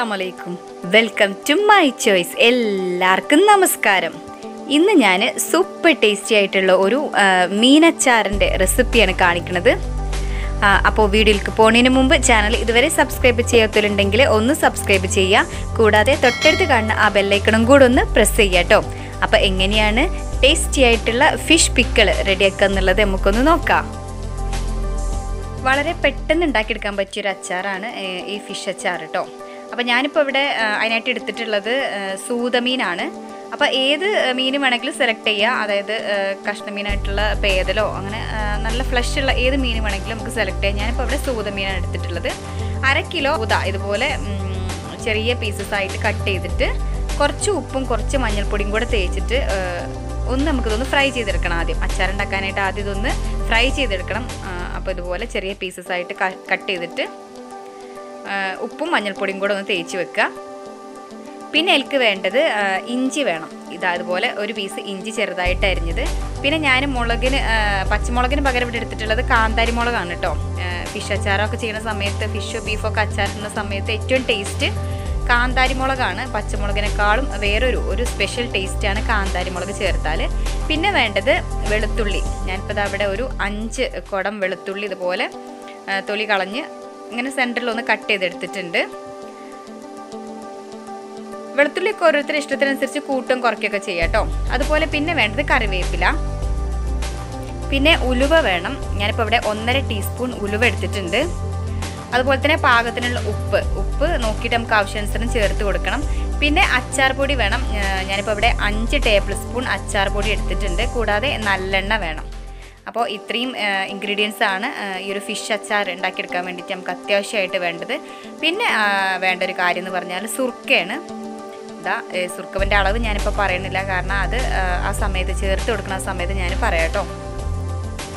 അസ്സാം വലൈക്കും welcome to my choice. എല്ലാവർക്കും നമസ്കാരം. ഇന്ന് ഞാൻ സൂപ്പർ ടേസ്റ്റി ആയിട്ടുള്ള ഒരു മീനച്ചാറിന്റെ റെസിപ്പിയാണ് കാണിക്കുന്നത്. അപ്പോൾ വീഡിയോയിലേക്ക് പോണതിന് മുമ്പ് ചാനൽ ഇതുവരെ സബ്സ്ക്രൈബ് ചെയ്യാത്തവരുണ്ടെങ്കിൽ ഒന്ന് സബ്സ്ക്രൈബ് ചെയ്യുക. കൂടാതെ തൊട്ടടുത്ത് കാണുന്ന ആ ബെല്ലൈക്കണും കൂടെ ഒന്ന് പ്രസ് ചെയ്യുക കേട്ടോ അപ്പോൾ എങ്ങനെയാണ് ടേസ്റ്റി ആയിട്ടുള്ള ഫിഷ് പിക്കിൾ റെഡിയാക്കുക എന്നുള്ളത് നമുക്കൊന്ന് നോക്കാം. വളരെ പെട്ടെന്ന് ഉണ്ടാക്കിയെടുക്കാൻ പറ്റിയൊരു അച്ചാറാണ് ഈ ഫിഷ് അച്ചാർ കേട്ടോ അപ്പോൾ ഞാനിപ്പോൾ ഇവിടെ അതിനായിട്ട് എടുത്തിട്ടുള്ളത് സൂതമീനാണ്. അപ്പോൾ ഏത് മീൻ വേണമെങ്കിലും സെലക്ട് ചെയ്യുക അതായത് കഷ്ണമീനായിട്ടുള്ള പേതലോ അങ്ങനെ നല്ല ഫ്ലഷ് ഉള്ള ഏത് മീൻ വേണമെങ്കിലും നമുക്ക് സെലക്ട് ചെയ്യാം. ഞാനിപ്പോൾ ഇവിടെ സൂതമീനാണ് എടുത്തിട്ടുള്ളത്. അര കിലോ ഉദ ഇതുപോലെ ചെറിയ പീസസ് ആയിട്ട് കട്ട് ചെയ്തിട്ട് കുറച്ച് ഉപ്പും കുറച്ച് മഞ്ഞൾപ്പൊടിയും കൂടെ തേച്ചിട്ട് ഒന്ന് നമുക്കിതൊന്ന് ഫ്രൈ ചെയ്തെടുക്കണം ആദ്യം. അച്ചാറുണ്ടാക്കാനായിട്ട് ആദ്യം ഇതൊന്ന് ഫ്രൈ ചെയ്തെടുക്കണം. അപ്പോൾ ഇതുപോലെ ചെറിയ പീസസ് ആയിട്ട് കട്ട് ചെയ്തിട്ട് ഉപ്പും മഞ്ഞൾപ്പൊടിയും കൂടെ ഒന്ന് തേച്ച് വെക്കുക. പിന്നെ എനിക്ക് വേണ്ടത് ഇഞ്ചി വേണം. ഇതാ അതുപോലെ ഒരു പീസ് ഇഞ്ചി ചെറുതായിട്ട് അരിഞ്ഞത്. പിന്നെ ഞാൻ മുളകിന് പച്ചമുളകിന് പകരം ഇവിടെ എടുത്തിട്ടുള്ളത് കാന്താരി മുളകാണ് കേട്ടോ ഫിഷ് അച്ചാറൊക്കെ ചെയ്യുന്ന സമയത്ത് ഫിഷോ ബീഫൊക്കെ അച്ചാറിടുന്ന സമയത്ത് ഏറ്റവും ടേസ്റ്റ് കാന്താരി മുളകാണ്. പച്ചമുളകിനേക്കാളും വേറൊരു ഒരു സ്പെഷ്യൽ ടേസ്റ്റാണ് കാന്താരി മുളക് ചേർത്താൽ പിന്നെ വേണ്ടത് വെളുത്തുള്ളി. ഞാനിപ്പോൾ അവിടെ ഒരു അഞ്ച് കുടം വെളുത്തുള്ളി ഇതുപോലെ തൊലി കളഞ്ഞ് ഇങ്ങനെ സെന്ററിൽ ഒന്ന് കട്ട് ചെയ്തെടുത്തിട്ടുണ്ട്. വെളുത്തുള്ളിയൊക്കെ ഓരോരുത്തരുടെ ഇഷ്ടത്തിനനുസരിച്ച് കൂട്ടും കുറയ്ക്കുകയൊക്കെ ചെയ്യാം കേട്ടോ. അതുപോലെ പിന്നെ വേണ്ടത് കറിവേപ്പില. പിന്നെ ഉലുവ വേണം. ഞാനിപ്പോൾ ഇവിടെ ഒന്നര ടീസ്പൂൺ ഉലുവ എടുത്തിട്ടുണ്ട്. അതുപോലെ തന്നെ പാകത്തിനുള്ള ഉപ്പ്. ഉപ്പ് നോക്കിയിട്ട് നമുക്ക് ആവശ്യാനുസരണം ചേർത്ത് കൊടുക്കണം. പിന്നെ അച്ചാർ പൊടി വേണം. ഞാനിപ്പോൾ ഇവിടെ അഞ്ച് ടേബിൾ സ്പൂൺ അച്ചാർ പൊടി എടുത്തിട്ടുണ്ട്. കൂടാതെ നല്ലെണ്ണ വേണം. അപ്പോൾ ഇത്രയും ഇൻഗ്രീഡിയൻസ് ആണ് ഈ ഒരു ഫിഷ് അച്ചാർ ഉണ്ടാക്കിയെടുക്കാൻ വേണ്ടിയിട്ട് നമുക്ക് അത്യാവശ്യമായിട്ട് വേണ്ടത്. പിന്നെ വേണ്ട ഒരു കാര്യം എന്ന് പറഞ്ഞാൽ സുർക്കയാണ്. ഇതാ സുർക്കവിന്റെ അളവ് ഞാനിപ്പോൾ പറയുന്നില്ല. കാരണം അത് ആ, ആ സമയത്ത് ചേർത്ത് കൊടുക്കുന്ന ആ സമയത്ത് ഞാൻ പറയാം കേട്ടോ.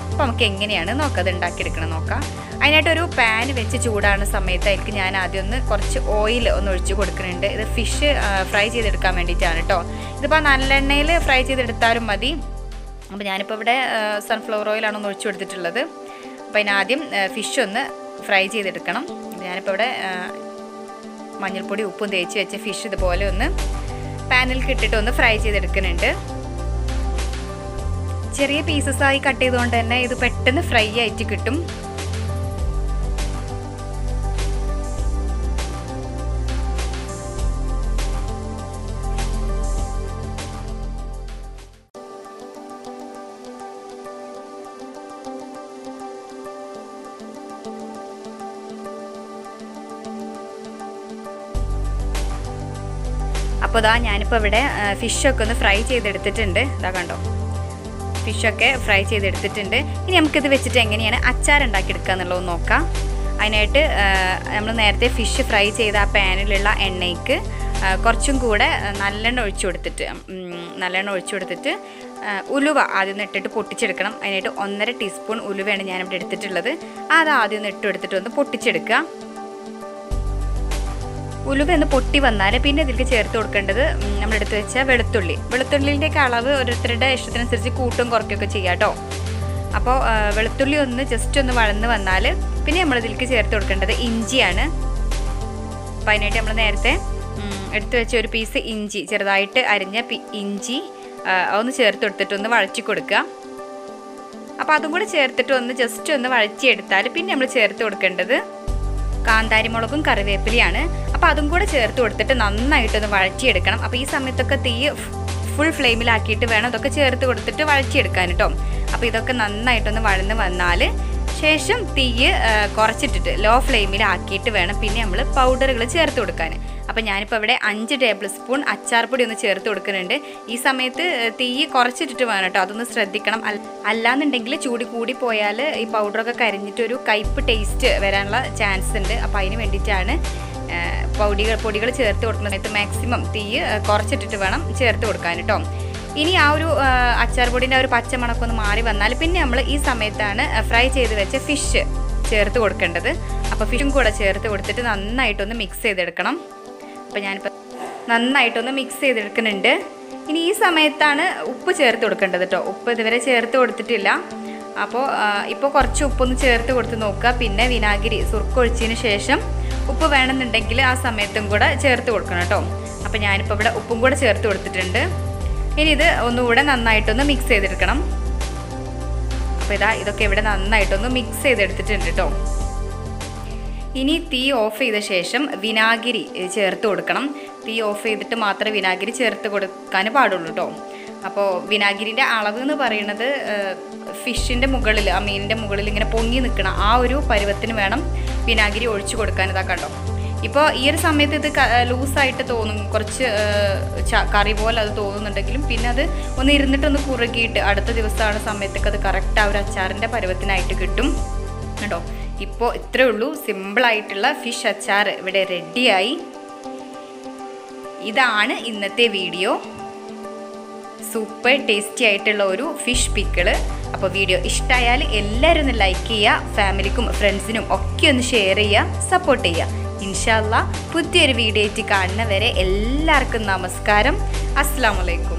അപ്പോൾ നമുക്ക് എങ്ങനെയാണ് നോക്കാം അത് ഉണ്ടാക്കിയെടുക്കണം നോക്കാം. അതിനായിട്ടൊരു പാൻ വെച്ച് ചൂടാണ് സമയത്ത് അതിലേക്ക് ഞാൻ ആദ്യം ഒന്ന് കുറച്ച് ഓയിൽ ഒന്ന് ഒഴിച്ച് കൊടുക്കുന്നുണ്ട്. ഇത് ഫിഷ് ഫ്രൈ ചെയ്തെടുക്കാൻ വേണ്ടിയിട്ടാണ് കേട്ടോ. ഇതിപ്പോൾ നല്ലെണ്ണയിൽ ഫ്രൈ ചെയ്തെടുത്താലും മതി. അപ്പോൾ ഞാനിപ്പോൾ ഇവിടെ സൺഫ്ലവർ ഓയിലാണ് ഒന്ന് ഒഴിച്ചു കൊടുത്തിട്ടുള്ളത്. അപ്പോൾ അതിനാദ്യം ഫിഷ് ഒന്ന് ഫ്രൈ ചെയ്തെടുക്കണം. ഞാനിപ്പോൾ ഇവിടെ മഞ്ഞൾപ്പൊടി ഉപ്പും തേച്ച് വെച്ച ഫിഷ് ഇതുപോലെ ഒന്ന് പാനിൽ കിട്ടിട്ട് ഒന്ന് ഫ്രൈ ചെയ്തെടുക്കുന്നുണ്ട്. ചെറിയ പീസസ് ആയി കട്ട് ചെയ്തുകൊണ്ട് തന്നെ ഇത് പെട്ടെന്ന് ഫ്രൈ ആയിട്ട് കിട്ടും. അപ്പോൾ ഇതാ ഞാനിപ്പോൾ ഇവിടെ ഫിഷൊക്കെ ഒന്ന് ഫ്രൈ ചെയ്തെടുത്തിട്ടുണ്ട്. ഇതാ കണ്ടോ? ഫിഷൊക്കെ ഫ്രൈ ചെയ്തെടുത്തിട്ടുണ്ട്. ഇനി നമുക്കിത് വെച്ചിട്ട് എങ്ങനെയാണ് അച്ചാർ ഉണ്ടാക്കിയെടുക്കുക നോക്കാം. അതിനായിട്ട് നമ്മൾ നേരത്തെ ഫിഷ് ഫ്രൈ ചെയ്ത ആ പാനിലുള്ള എണ്ണയ്ക്ക് കുറച്ചും കൂടെ നല്ലെണ്ണ ഒഴിച്ചു കൊടുത്തിട്ട് നല്ലെണ്ണ ഒഴിച്ചു കൊടുത്തിട്ട് ഉലുവ ആദ്യം ഒന്ന് ഇട്ടിട്ട് പൊട്ടിച്ചെടുക്കണം. അതിനായിട്ട് ഒന്നര ടീസ്പൂൺ ഉലുവയാണ് ഞാനിവിടെ എടുത്തിട്ടുള്ളത്. അത് ആദ്യം ഒന്ന് ഇട്ട് എടുത്തിട്ട് ഒന്ന് പൊട്ടിച്ചെടുക്കുക. ഉലുവ എന്ന് പൊട്ടി വന്നാൽ പിന്നെ ഇതിലേക്ക് ചേർത്ത് കൊടുക്കേണ്ടത് നമ്മളെടുത്ത് വെച്ച വെളുത്തുള്ളി. വെളുത്തുള്ളിന്റെയൊക്കെ അളവ് ഓരോരുത്തരുടെ ഇഷ്ടത്തിനനുസരിച്ച് കൂട്ടും കുറയ്ക്കുകയൊക്കെ ചെയ്യാം കേട്ടോ. അപ്പോൾ വെളുത്തുള്ളി ഒന്ന് ജസ്റ്റ് ഒന്ന് വളർന്ന് വന്നാൽ പിന്നെ നമ്മൾ ഇതിലേക്ക് ചേർത്ത് കൊടുക്കേണ്ടത് ഇഞ്ചിയാണ്. അപ്പോൾ അതിനായിട്ട് നമ്മൾ നേരത്തെ എടുത്തു വെച്ച ഒരു പീസ് ഇഞ്ചി ചെറുതായിട്ട് അരിഞ്ഞ ഇഞ്ചി ഒന്ന് ചേർത്ത് കൊടുത്തിട്ട് ഒന്ന് വഴറ്റി കൊടുക്കുക. അപ്പോൾ അതും കൂടെ ചേർത്തിട്ട് ഒന്ന് ജസ്റ്റ് ഒന്ന് വഴറ്റിയെടുത്താൽ പിന്നെ നമ്മൾ ചേർത്ത് കൊടുക്കേണ്ടത് കാന്താരിമുളകും കറിവേപ്പിലയാണ്. അപ്പോൾ അതും കൂടെ ചേർത്ത് കൊടുത്തിട്ട് നന്നായിട്ടൊന്ന് വഴറ്റിയെടുക്കണം. അപ്പോൾ ഈ സമയത്തൊക്കെ തീ ഫുൾ ഫ്ലെയിമിലാക്കിയിട്ട് വേണം ഇതൊക്കെ ചേർത്ത് കൊടുത്തിട്ട് വഴറ്റിയെടുക്കാൻ കേട്ടോ അപ്പോൾ ഇതൊക്കെ നന്നായിട്ടൊന്ന് വഴന്ന് വന്നാൽ ശേഷം തീ കുറച്ചിട്ടിട്ട് ലോ ഫ്ലെയിമിലാക്കിയിട്ട് വേണം പിന്നെ നമ്മൾ പൗഡറുകൾ ചേർത്ത് കൊടുക്കാൻ അപ്പോൾ ഞാനിപ്പോൾ ഇവിടെ അഞ്ച് ടേബിൾ സ്പൂൺ അച്ചാർപ്പൊടി ഒന്ന് ചേർത്ത് കൊടുക്കുന്നുണ്ട്. ഈ സമയത്ത് തീ കുറച്ചിട്ടിട്ട് വേണം കേട്ടോ അതൊന്ന് ശ്രദ്ധിക്കണം. അല്ല അല്ലാന്നുണ്ടെങ്കിൽ ചൂടി കൂടി പോയാൽ ഈ പൗഡറൊക്കെ കരിഞ്ഞിട്ടൊരു കയ്പ്പ് ടേസ്റ്റ് വരാനുള്ള ചാൻസ് ഉണ്ട്. അപ്പോൾ അതിന് വേണ്ടിയിട്ടാണ് പൊടികൾ പൊടികൾ ചേർത്ത് കൊടുക്കുന്ന സമയത്ത് മാക്സിമം തീ കുറച്ചിട്ടിട്ട് വേണം ചേർത്ത് കൊടുക്കാൻ കേട്ടോ ഇനി ആ ഒരു അച്ചാർ പൊടിന്റെ ആ ഒരു പച്ചമണക്കം ഒന്ന് മാറി വന്നാൽ പിന്നെ നമ്മൾ ഈ സമയത്താണ് ഫ്രൈ ചെയ്ത് വെച്ച ഫിഷ് ചേർത്ത് കൊടുക്കേണ്ടത്. അപ്പോൾ ഫിഷും കൂടെ ചേർത്ത് കൊടുത്തിട്ട് നന്നായിട്ടൊന്ന് മിക്സ് ചെയ്തെടുക്കണം. അപ്പോൾ ഞാനിപ്പോൾ നന്നായിട്ടൊന്ന് മിക്സ് ചെയ്തെടുക്കുന്നുണ്ട്. ഇനി ഈ സമയത്താണ് ഉപ്പ് ചേർത്ത് കൊടുക്കേണ്ടത് കേട്ടോ ഉപ്പ് ഇതുവരെ ചേർത്ത് കൊടുത്തിട്ടില്ല. അപ്പോൾ ഇപ്പോൾ കുറച്ച് ഉപ്പൊന്ന് ചേർത്ത് കൊടുത്ത് നോക്കുക. പിന്നെ വിനാഗിരി സുർക്കൊഴിച്ചതിന് ശേഷം ഉപ്പ് വേണമെന്നുണ്ടെങ്കിൽ ആ സമയത്തും കൂടെ ചേർത്ത് കൊടുക്കണം കേട്ടോ. അപ്പോൾ ഞാനിപ്പോൾ ഇവിടെ ഉപ്പും കൂടെ ചേർത്ത് കൊടുത്തിട്ടുണ്ട്. ഇനി ഇത് ഒന്നുകൂടെ നന്നായിട്ടൊന്ന് മിക്സ് ചെയ്തെടുക്കണം. അപ്പോൾ ഇതാ ഇതൊക്കെ ഇവിടെ നന്നായിട്ടൊന്ന് മിക്സ് ചെയ്തെടുത്തിട്ടുണ്ട് കേട്ടോ. ഇനി തീ ഓഫ് ചെയ്ത ശേഷം വിനാഗിരി ചേർത്ത് കൊടുക്കണം. തീ ഓഫ് ചെയ്തിട്ട് മാത്രമേ വിനാഗിരി ചേർത്ത് കൊടുക്കാൻ പാടുള്ളൂ കേട്ടോ. അപ്പോൾ വിനാഗിരിന്റെ അളവ് എന്ന് പറയുന്നത് ഫിഷിന്റെ മുകളിൽ ആ മീനിന്റെ മുകളിൽ ഇങ്ങനെ പൊങ്ങി നിൽക്കണം ആ ഒരു പരുവത്തിന് വേണം വിനാഗിരി ഒഴിച്ചു കൊടുക്കാൻ ഇതാ കണ്ടോ? ഇപ്പോൾ ഈ ഒരു സമയത്ത് ഇത് ലൂസായിട്ട് തോന്നും കുറച്ച് കറി പോലെ അത് തോന്നുന്നുണ്ടെങ്കിലും പിന്നെ അത് ഒന്ന് ഇരുന്നിട്ടൊന്ന് കുറുകിയിട്ട് അടുത്ത ദിവസമാണ് സമയത്തൊക്കെ അത് കറക്റ്റ് ആ ഒരു അച്ചാറിന്റെ പരുവത്തിനായിട്ട് കിട്ടും. കേട്ടോ ഇപ്പോൾ ഇത്രയേ ഉള്ളൂ. സിമ്പിളായിട്ടുള്ള ഫിഷ് അച്ചാർ ഇവിടെ റെഡിയായി ഇതാണ് ഇന്നത്തെ വീഡിയോ സൂപ്പർ ടേസ്റ്റി ആയിട്ടുള്ള ഒരു ഫിഷ് പിക്കിൾ അപ്പോൾ വീഡിയോ ഇഷ്ടമായാൽ എല്ലാവരും ഒന്ന് ലൈക്ക് ചെയ്യുക ഫാമിലിക്കും ഫ്രണ്ട്സിനും ഒക്കെ ഒന്ന് ഷെയർ ചെയ്യുക സപ്പോർട്ട് ചെയ്യുക. ഇൻഷാല്ല പുതിയൊരു വീഡിയോ ആയിട്ട് കാണുന്നവരെ എല്ലാവർക്കും നമസ്കാരം. അസ്സാം വലൈക്കും